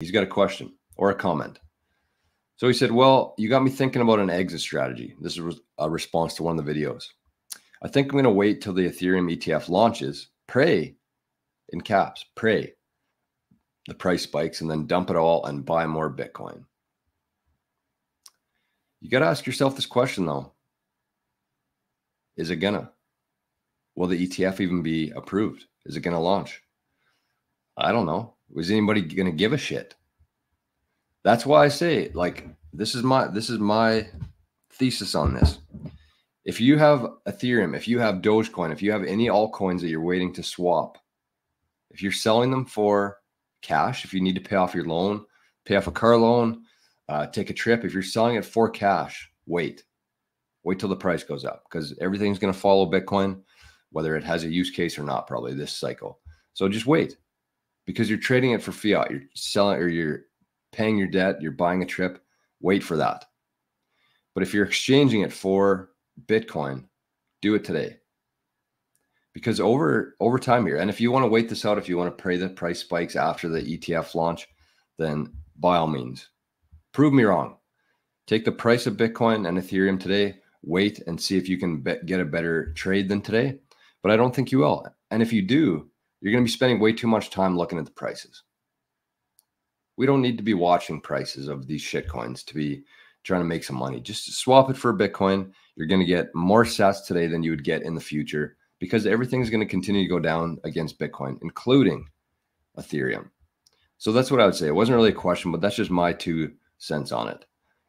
He's got a question or a comment. So he said, Well, you got me thinking about an exit strategy. This was a response to one of the videos. I think I'm going to wait till the Ethereum ETF launches, pray in caps, pray the price spikes, and then dump it all and buy more Bitcoin. You got to ask yourself this question though Is it gonna? Will the ETF even be approved? Is it gonna launch? I don't know. Was anybody gonna give a shit? That's why I say, like, this is my this is my thesis on this. If you have Ethereum, if you have Dogecoin, if you have any altcoins that you're waiting to swap, if you're selling them for cash, if you need to pay off your loan, pay off a car loan, uh, take a trip. If you're selling it for cash, wait. Wait till the price goes up because everything's going to follow Bitcoin, whether it has a use case or not, probably this cycle. So just wait because you're trading it for fiat. You're selling or you're paying your debt, you're buying a trip. Wait for that. But if you're exchanging it for Bitcoin, do it today. Because over over time here, and if you want to wait this out, if you want to pray the price spikes after the ETF launch, then by all means, Prove me wrong. Take the price of Bitcoin and Ethereum today, wait and see if you can be- get a better trade than today. But I don't think you will. And if you do, you're going to be spending way too much time looking at the prices. We don't need to be watching prices of these shit coins to be trying to make some money. Just swap it for a Bitcoin. You're going to get more sats today than you would get in the future because everything's going to continue to go down against Bitcoin, including Ethereum. So that's what I would say. It wasn't really a question, but that's just my two cents on it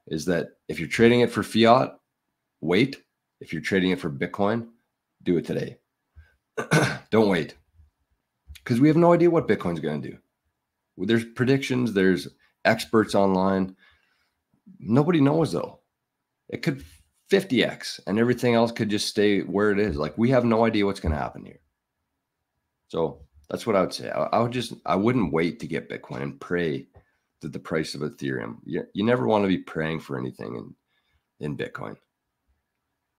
is that if you're trading it for fiat, wait. If you're trading it for Bitcoin, do it today. Don't wait because we have no idea what Bitcoin's going to do. There's predictions, there's experts online. Nobody knows though. It could 50x and everything else could just stay where it is. Like we have no idea what's going to happen here. So that's what I would say. I, I would just, I wouldn't wait to get Bitcoin and pray that the price of Ethereum. You, you never want to be praying for anything in, in Bitcoin.